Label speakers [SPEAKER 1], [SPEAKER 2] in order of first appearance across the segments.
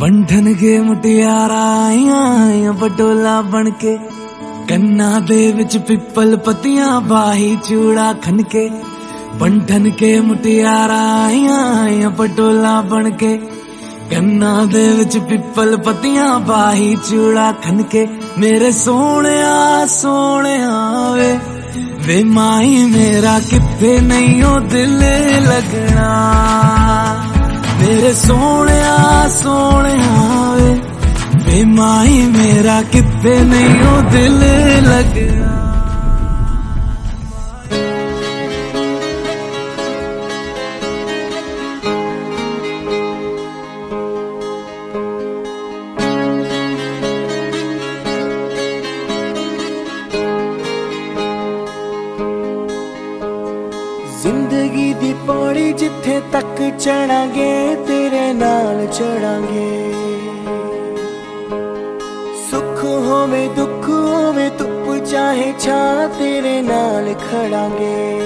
[SPEAKER 1] बंधन गे मुटियारा आईया बडोला के कन्ना दे विच पिपल पतियाँ बाही चूड़ा खनके। बंधन के मुटियारा आईया बडोला कन्ना दे विच पिपल पतिया बाही चूड़ा खनके। मेरे सोने सोने वे। वे माई मेरा किथे नहीं ओ दिल लगना। ਮੇਰੇ ਸੋਹਣਿਆ ਸੋਹਣਿਆ ਵੇ। ਵੇ ਮੇਰਾ ਕਿੱਥੇ ਨਹੀਂ ਉਹ ਦਿਲ ਲੱਗਣਾ
[SPEAKER 2] ਪੌੜੀ ਜਿੱਥੇ ਤੱਕ ਚੜਾਂਗੇ ਤੇਰੇ ਨਾਲ ਚੜਾਂਗੇ ਸੁੱਖ ਹੋਵੇ ਦੁੱਖ ਹੋਵੇ ਧੁੱਪ ਚਾਹੇ ਛਾਂ ਤੇਰੇ ਨਾਲ ਖੜਾਂਗੇ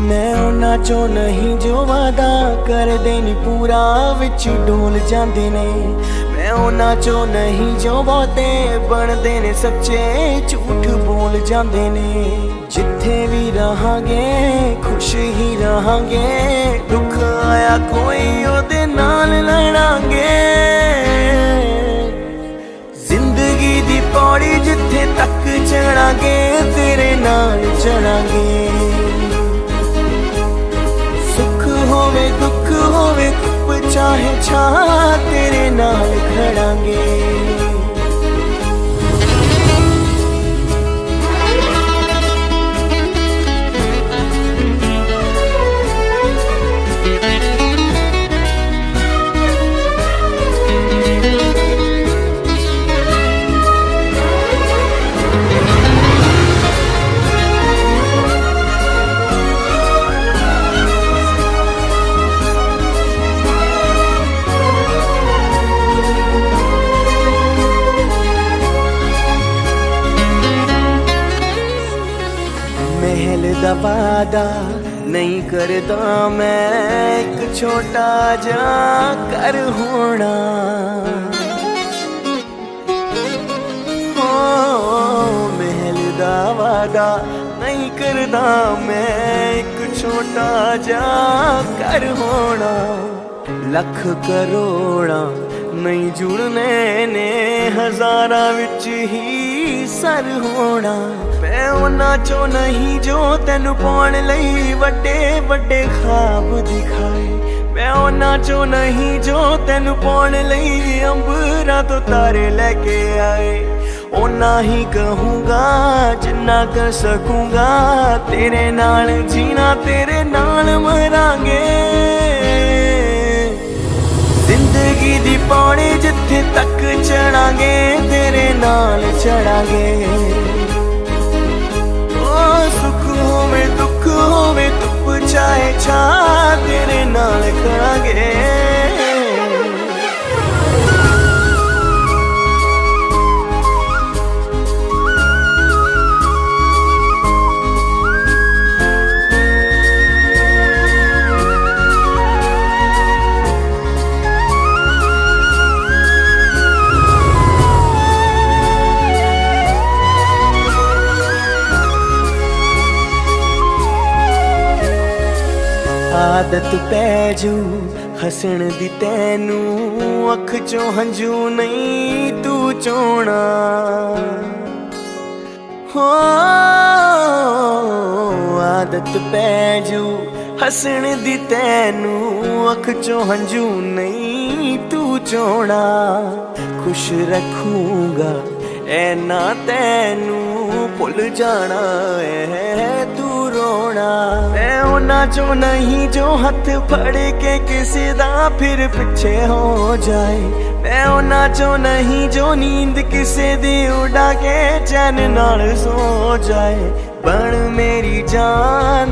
[SPEAKER 2] ਮੈਂ ਉਹਨਾਂ ਚੋਂ ਨਹੀਂ ਜੋ ਵਾਦਾ ਕਰਦੇ ਨਹੀਂ ਪੂਰਾ ਵਿੱਚ ਡੋਲ ਜਾਂਦੇ ਨੇ ਮੈਂ ਉਹਨਾਂ ਚੋਂ ਨਹੀਂ ਜੋ ਬਹੁਤੇ ਬਣਦੇ ਨੇ ਸੱਚੇ ਝੂਠ ਬੋਲ ਜਾਂਦੇ ਨੇ ਜਿੱਥੇ ਵੀ ਰਹਾਂਗੇ, ਖੁਸ਼ ਹੀ ਰਹਾਂਗੇ। ਦੁੱਖ ਆਇਆ ਕੋਈ ਉਹਦੇ ਨਾਲ ਲੜਾਂਗੇ। ਜ਼ਿੰਦਗੀ ਦੀ ਪੌੜੀ ਜਿੱਥੇ ਤੱਕ ਚੜਾਂਗੇ, ਤੇਰੇ ਨਾਲ ਚੜਾਂਗੇ। ਸੁੱਖ ਹੋਵੇ, ਦੁੱਖ ਹੋਵੇ ਧੁੱਪ ਚਾਹੇ ਛਾਂ, ਤੇਰੇ वादा नहीं करता मैं, एक छोटा जा कर होना। हो महल दा वादा नहीं करता मैं, एक छोटा जा कर होना। लख करोड़ा नहीं जुड़ने ने ਜੁੜਨੇ ਨੇ ਹਜ਼ਾਰਾਂ ਵਿੱਚ ਹੀ ਸਰ ਹੋਣਾ ਮੈਂ ਉਹਨਾਂ ਚੋਂ ਨਹੀਂ ਜੋ ਤੈਨੂੰ ਪਾਉਣ ਲਈ ਵੱਡੇ ਵੱਡੇ ਖਾਬ ਦਿਖਾਏ ਮੈਂ ਉਹਨਾਂ ਚੋਂ ਨਹੀਂ ਜੋ ਤੈਨੂੰ ਪਾਉਣ ਲਈ ਅੰਬਰਾਂ ਤੋਂ ਤਾਰੇ ਲੈ ਕੇ ਆਏ ਉਹਨਾਂ ਹੀ ਕਹੂੰਗਾ ਜਿੰਨਾ ਕਰ ਸਕੂੰਗਾ ਤੇਰੇ ਨਾਲ ਜੀਣਾ ਤੇਰੇ ਨਾਲ ਮਰਾਂਗੇ ਜ਼ਿੰਦਗੀ ਦੀ ਪੌੜੀ ਜਿੱਥੇ ਤੱਕ ਚੜਾਂਗੇ, ਤੇਰੇ ਨਾਲ ਚੜਾਂਗੇ। ਓ ਸੁੱਖ ਹੋਵੇ, ਦੁੱਖ ਹੋਵੇ ਧੁੱਪ ਚਾਹੇ ਛਾ ਤੇਰੇ ਨਾਲ ਆਦਤ ਪੈ ਜੂ ਹਸਣ ਦੀ ਤੈਨੂੰ ਅੱਖ ਚੋਂ ਹੰਝੂ ਨਹੀਂ ਤੂੰ ਚੋਣਾ। ਹੋ, ਆਦਤ ਪੈ ਜੂ ਹਸਣ ਦੀ ਤੈਨੂੰ ਅੱਖ ਚੋਂ ਹੰਝੂ ਨਹੀਂ ਤੂੰ ਚੋਣਾ। ਖੁਸ਼ ਰੱਖੂਗਾ ਐ ਨਾ ਤੈਨੂੰ ਭੁੱਲ ਜਾਣਾ ਐ ਤੂੰ। ਰੋਣਾ ਮੈਂ ਉਹਨਾਂ ਚੋਂ ਨਹੀਂ ਜੋ ਹੱਥ ਫੜ ਕੇ ਕਿਸੇ ਦਾ ਫਿਰ ਪਿੱਛੇ ਹੋ ਜਾਏ ਮੈਂ ਉਹਨਾਂ ਚੋਂ ਨਹੀਂ ਜੋ ਨੀਂਦ ਕਿਸੇ ਦੀ ਉਡਾ ਕੇ ਚੈਨ ਨਾਲ ਸੋ ਜਾਏ ਬਣ ਮੇਰੀ ਜਾਨ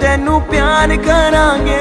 [SPEAKER 2] ਤੈਨੂੰ ਪਿਆਰ ਕਰਾਂਗੇ